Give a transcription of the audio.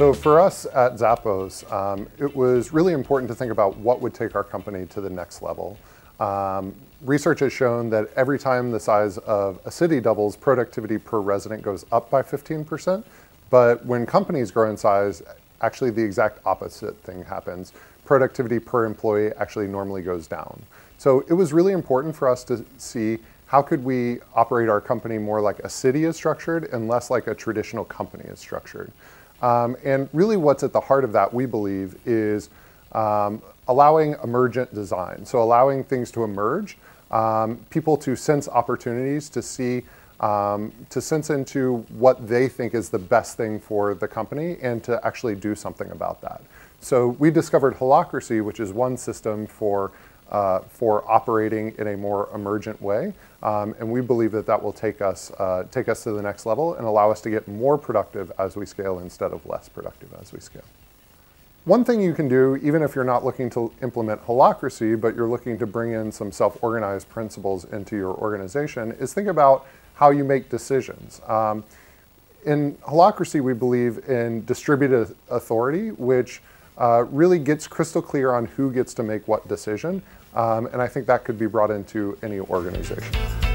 So for us at Zappos, um, it was really important to think about what would take our company to the next level. Um, research has shown that every time the size of a city doubles, productivity per resident goes up by 15%. But when companies grow in size, actually the exact opposite thing happens. Productivity per employee actually normally goes down. So it was really important for us to see how could we operate our company more like a city is structured and less like a traditional company is structured. Um, and really what's at the heart of that, we believe, is um, allowing emergent design. So allowing things to emerge, um, people to sense opportunities, to see, um, to sense into what they think is the best thing for the company and to actually do something about that. So we discovered Holacracy, which is one system for uh, for operating in a more emergent way. Um, and we believe that that will take us, uh, take us to the next level and allow us to get more productive as we scale instead of less productive as we scale. One thing you can do, even if you're not looking to implement holacracy, but you're looking to bring in some self-organized principles into your organization, is think about how you make decisions. Um, in holacracy, we believe in distributed authority, which uh, really gets crystal clear on who gets to make what decision. Um, and I think that could be brought into any organization.